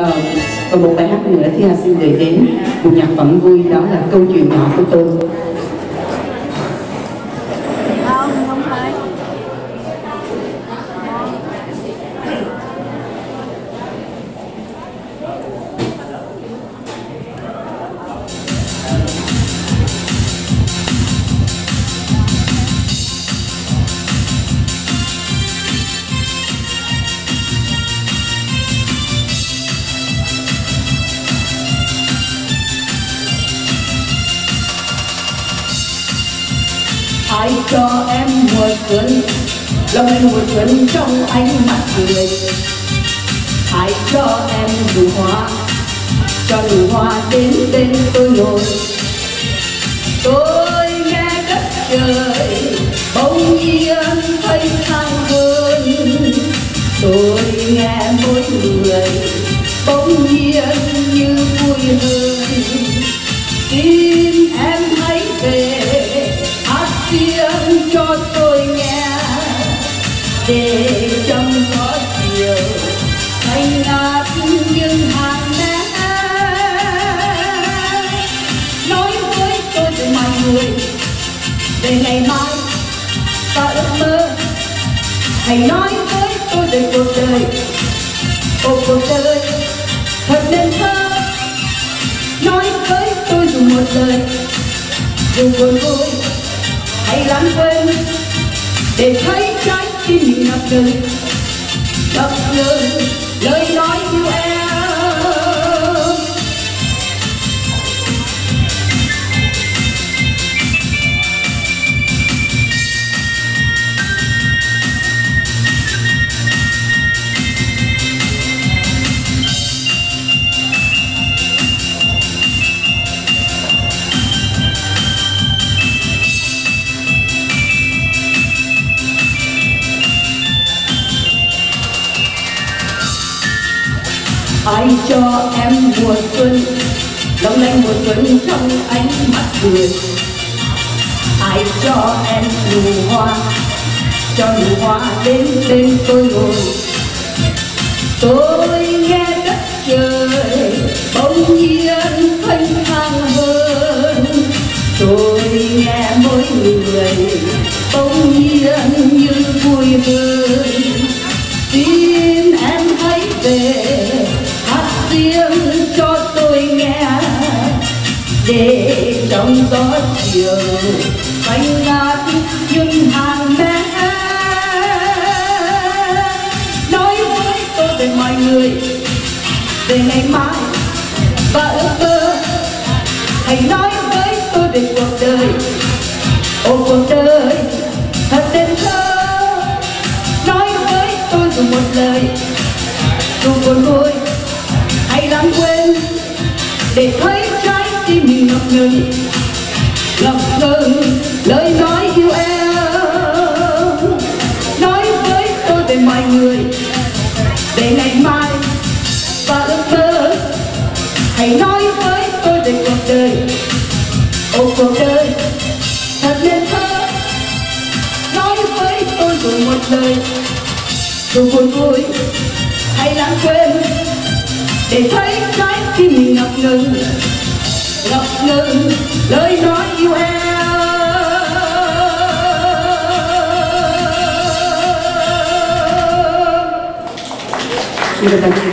Ờ, và một bài hát nữa thì Hà xin gửi đến một nhạc phẩm vui, đó là câu chuyện nhỏ của tôi. Ai cho em mùa xuân lòng em mùa xuân trong ánh mắt cười ai cho em đủ hoa, cho đủ hoa đến bên tôi ngồi. Tôi nghe đất trời, bỗng nhiên thấy thang hơn tôi nghe mỗi người, bỗng nhiên như vui hơn cho tôi nghe. Để trong gió chiều thanh ngát những hàng nét nói với tôi về mọi người, về ngày mai và ước mơ. Hãy nói với tôi về cuộc đời, ô cuộc đời thật nên thơ. Nói với tôi dù một lời dù buồn vui hãy lãng quên để thấy trái tim mình ngập ngừng. Ngập ngừng lời nói ai cho em mùa xuân long lanh mùa xuân trong ánh mắt cười ai cho em nụ hoa, cho nụ hoa đến bên tôi ngồi. Tôi nghe đất trời bỗng nhiên thanh thang hơn. Tôi nghe mỗi người bỗng nhiên như vui hơn xin em hãy về để trong gió chiều. Bay ngát những hàng mẹ. Nói với tôi về mọi người, về ngày mai. Và ước mơ, hãy nói với tôi về cuộc đời. Ô, cuộc đời thật đến thơ. Nói với tôi dù một lời, dù buồn vui. Tim lòng thơ, lời nói yêu em. Nói với tôi về mọi người. Về ngày mai, và ước mơ. Hãy nói với tôi về cuộc đời. Ô, cuộc đời, thật nên thơ. Nói với tôi dù một lời. Dù buồn vui hãy lãng quên. Để thấy Gracias.